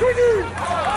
Continue!